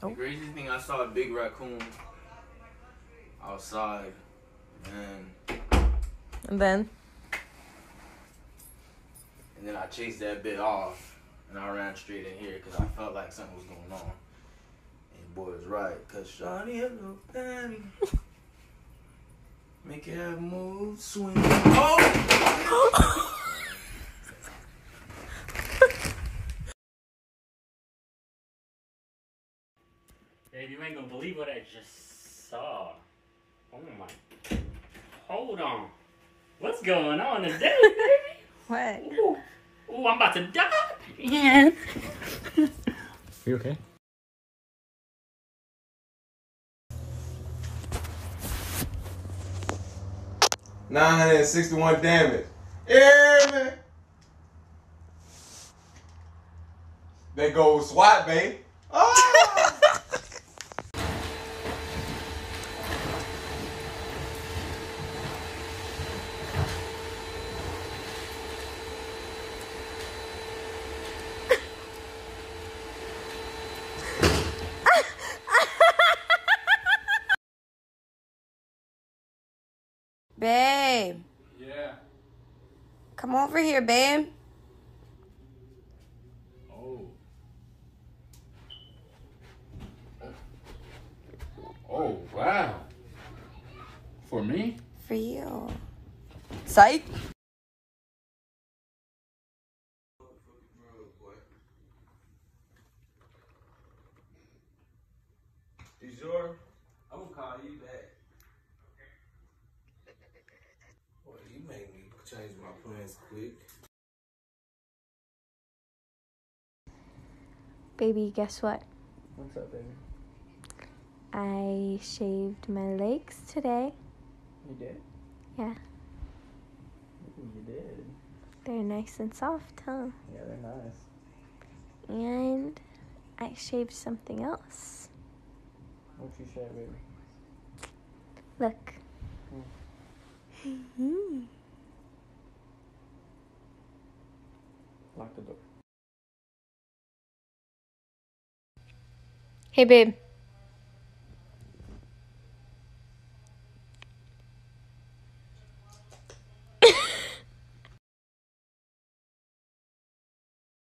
The oh. craziest thing I saw a big raccoon outside, and And then and then I chased that bit off, and I ran straight in here because I felt like something was going on. And boy was right, cause Shawty had no panty. Make it have move, swing. Oh! Babe, you ain't gonna believe what I just saw. Oh my. Hold on. What's going on today, baby? what? Ooh, Ooh I'm about to die. Yeah. You okay? Nine hundred and sixty-one damage. Yeah, man. They go SWAT, babe. Oh! Babe, yeah. come over here, babe. Oh. Oh, wow. For me? For you. Psych. You sure? I'm gonna call you back. Boy, you made me change my plans quick. Baby, guess what? What's up, baby? I shaved my legs today. You did? Yeah, You did. they're nice and soft, huh? Yeah, they're nice. And I shaved something else. What you shave, baby? Look. Hmm. Hmm. Lock the door. Hey, babe.